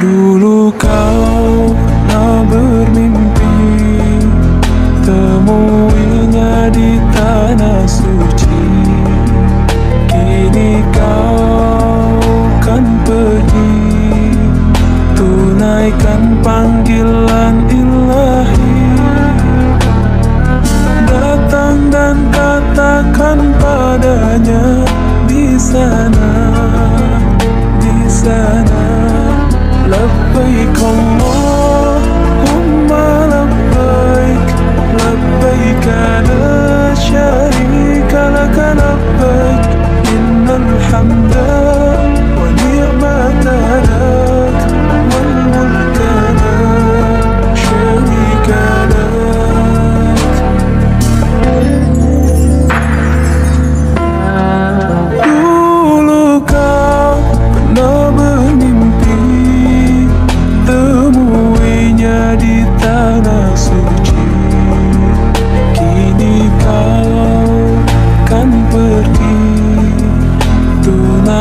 Dulu kau pernah bermimpi Temuinya di tanah suci. Kini kau kan pergi Tunaikan panggilan ilahi. Datang dan katakan padanya di sana.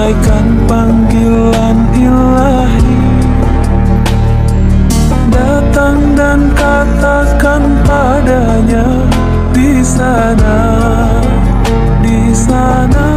bagaikan panggilan ilahi. Datang dan katakan padanya di sana, di sana.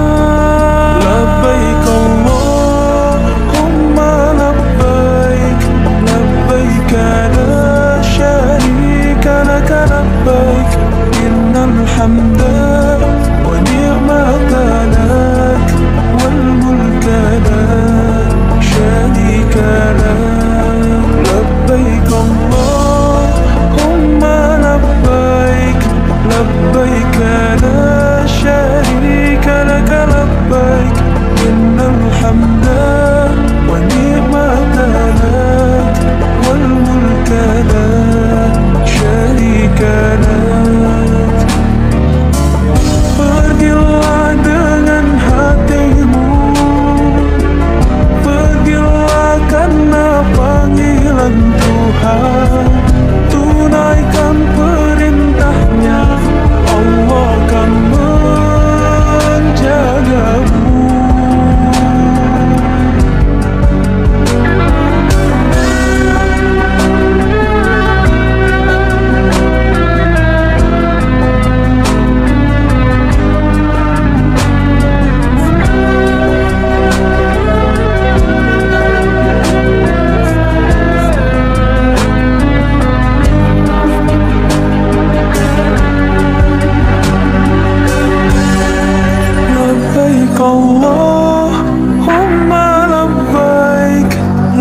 اللهم لبيك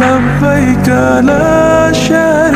لبيك لا شريك